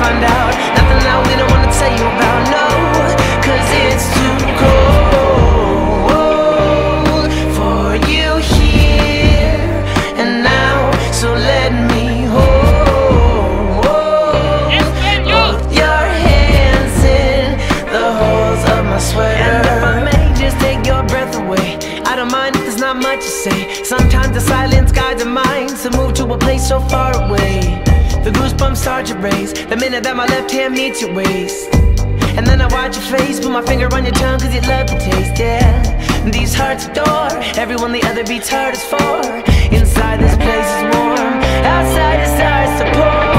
find out nothing that we don't wanna tell you about. No, 'cause it's too cold for you here and now. So let me hold both your hands in the holes of my sweater. And if I may just take your breath away, I don't mind if there's not much to say. Sometimes the silence guides the mind to move to a place so far away. The goosebumps start to raise. The minute that my left hand meets your waist. And then I watch your face, put my finger on your tongue Cause you love the taste, yeah. These hearts adore. Everyone the other beats hardest for. Inside this place is warm, outside the stars to pour